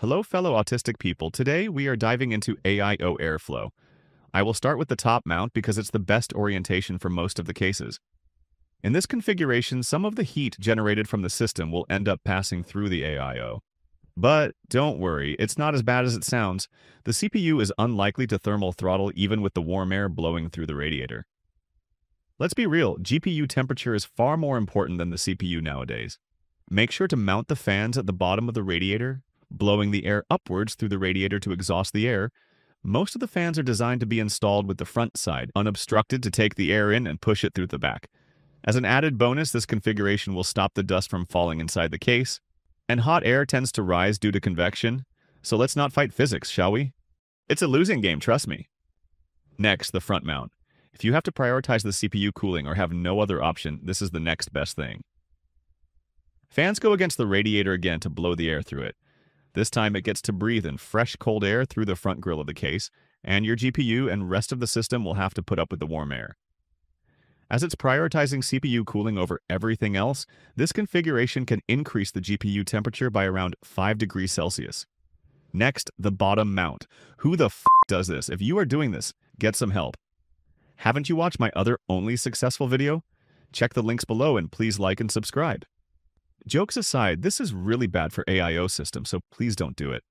Hello, fellow autistic people. Today we are diving into AIO airflow. I will start with the top mount because it's the best orientation for most of the cases. In this configuration, some of the heat generated from the system will end up passing through the AIO. But don't worry, it's not as bad as it sounds. The CPU is unlikely to thermal throttle even with the warm air blowing through the radiator. Let's be real, GPU temperature is far more important than the CPU nowadays. Make sure to mount the fans at the bottom of the radiator blowing the air upwards through the radiator to exhaust the air, most of the fans are designed to be installed with the front side unobstructed to take the air in and push it through the back. As an added bonus, this configuration will stop the dust from falling inside the case, and hot air tends to rise due to convection, so let's not fight physics, shall we? It's a losing game, trust me. Next, the front mount. If you have to prioritize the CPU cooling or have no other option, this is the next best thing. Fans go against the radiator again to blow the air through it. This time it gets to breathe in fresh cold air through the front grill of the case, and your GPU and rest of the system will have to put up with the warm air. As it's prioritizing CPU cooling over everything else, this configuration can increase the GPU temperature by around 5 degrees Celsius. Next, the bottom mount. Who the f does this? If you are doing this, get some help. Haven't you watched my other only successful video? Check the links below and please like and subscribe. Jokes aside, this is really bad for AIO systems, so please don't do it.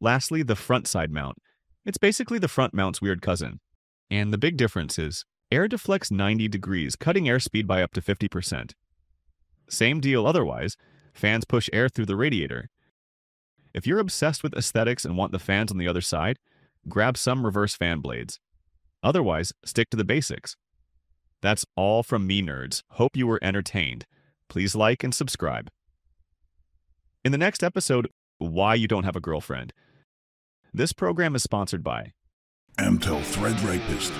Lastly, the front side mount. It's basically the front mount's weird cousin. And the big difference is, air deflects 90 degrees, cutting airspeed by up to 50%. Same deal otherwise, fans push air through the radiator. If you're obsessed with aesthetics and want the fans on the other side, grab some reverse fan blades. Otherwise, stick to the basics. That's all from me, nerds. Hope you were entertained. Please like and subscribe. In the next episode, Why You Don't Have a Girlfriend. This program is sponsored by Amtel Thread Rapist.